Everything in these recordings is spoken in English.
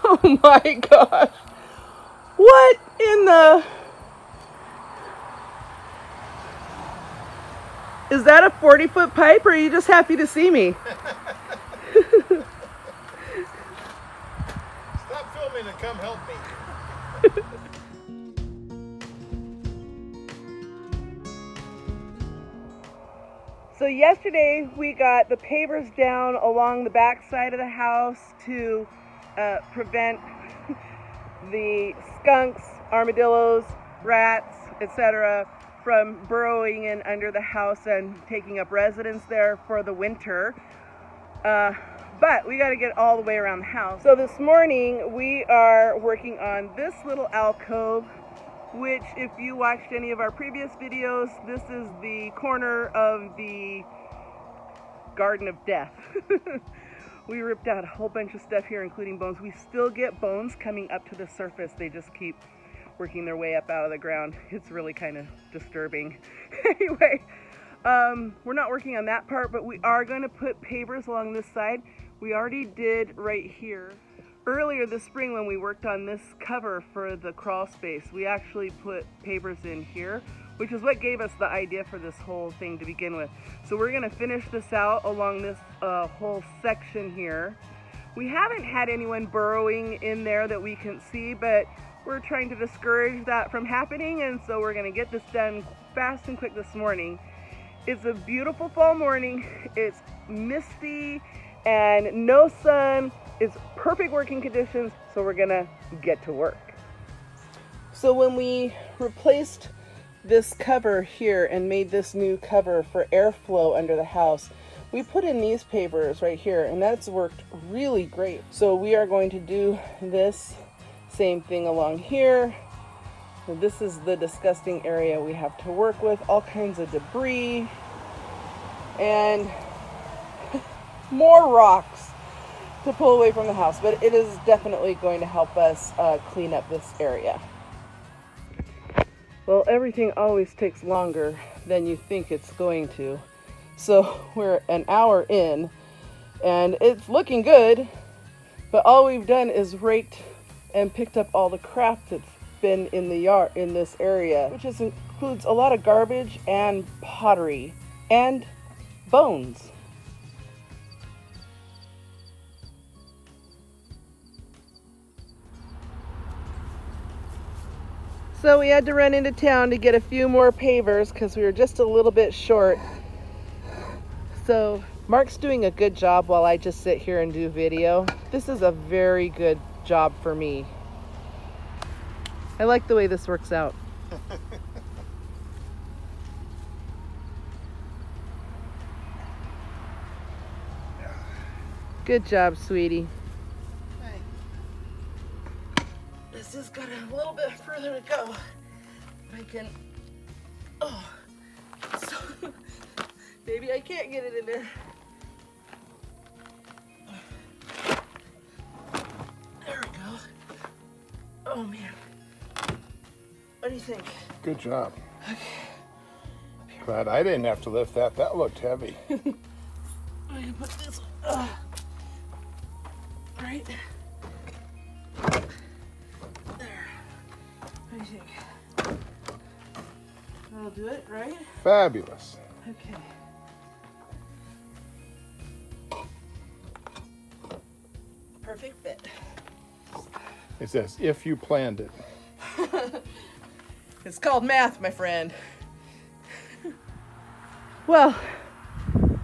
Oh my gosh. What in the... Is that a 40 foot pipe or are you just happy to see me? Stop filming and come help me. So yesterday we got the pavers down along the back side of the house to uh, prevent the skunks, armadillos, rats, etc. from burrowing in under the house and taking up residence there for the winter. Uh, but we got to get all the way around the house. So this morning we are working on this little alcove which if you watched any of our previous videos, this is the corner of the Garden of Death. we ripped out a whole bunch of stuff here, including bones. We still get bones coming up to the surface. They just keep working their way up out of the ground. It's really kind of disturbing. anyway, um, we're not working on that part, but we are going to put pavers along this side. We already did right here earlier this spring when we worked on this cover for the crawl space, we actually put pavers in here, which is what gave us the idea for this whole thing to begin with. So we're gonna finish this out along this uh, whole section here. We haven't had anyone burrowing in there that we can see, but we're trying to discourage that from happening, and so we're gonna get this done fast and quick this morning. It's a beautiful fall morning. It's misty and no sun. It's perfect working conditions, so we're gonna get to work. So when we replaced this cover here and made this new cover for airflow under the house, we put in these pavers right here and that's worked really great. So we are going to do this same thing along here. This is the disgusting area we have to work with, all kinds of debris and more rocks to pull away from the house, but it is definitely going to help us uh, clean up this area. Well, everything always takes longer than you think it's going to. So we're an hour in and it's looking good, but all we've done is raked and picked up all the crap that's been in the yard in this area, which is, includes a lot of garbage and pottery and bones. So we had to run into town to get a few more pavers because we were just a little bit short. So Mark's doing a good job while I just sit here and do video. This is a very good job for me. I like the way this works out. Good job, sweetie. This has got a little bit further to go. I can, oh, so, maybe I can't get it in there. There we go. Oh man. What do you think? Good job. Okay. Glad I didn't have to lift that. That looked heavy. I'm gonna put this uh, right. That'll do it, right? Fabulous. Okay. Perfect fit. It says, if you planned it. it's called math, my friend. well,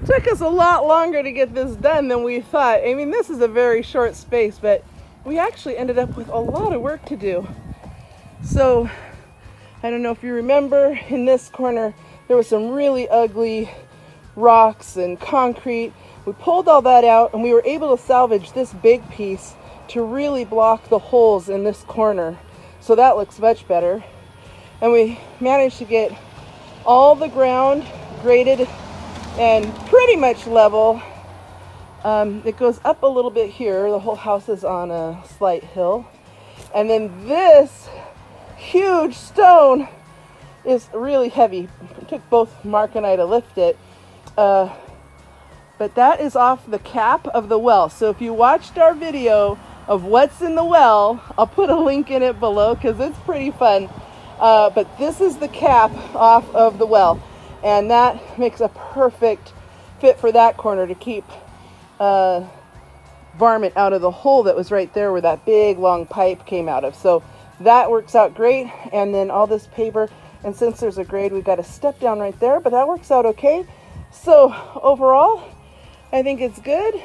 took us a lot longer to get this done than we thought. I mean, this is a very short space, but we actually ended up with a lot of work to do. So I don't know if you remember in this corner, there was some really ugly rocks and concrete. We pulled all that out and we were able to salvage this big piece to really block the holes in this corner. So that looks much better. And we managed to get all the ground graded and pretty much level. Um, it goes up a little bit here. The whole house is on a slight hill. And then this huge stone is really heavy. It took both Mark and I to lift it. Uh, but that is off the cap of the well. So if you watched our video of what's in the well. I'll put a link in it below because it's pretty fun. Uh, but this is the cap off of the well. And that makes a perfect fit for that corner to keep uh, varmint out of the hole that was right there where that big long pipe came out of. So that works out great. And then all this paper, and since there's a grade, we've got a step down right there, but that works out okay. So overall, I think it's good.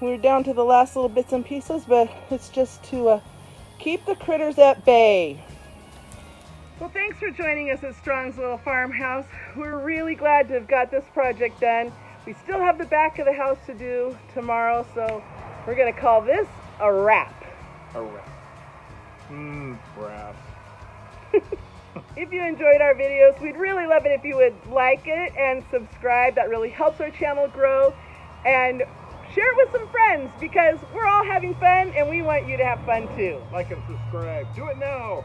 We're down to the last little bits and pieces, but it's just to uh, keep the critters at bay. Well, thanks for joining us at Strong's Little Farmhouse. We're really glad to have got this project done. We still have the back of the house to do tomorrow, so we're going to call this a wrap. A wrap. Mmm, if you enjoyed our videos, we'd really love it if you would like it and subscribe. That really helps our channel grow. And share it with some friends because we're all having fun and we want you to have fun too. Like and subscribe. Do it now.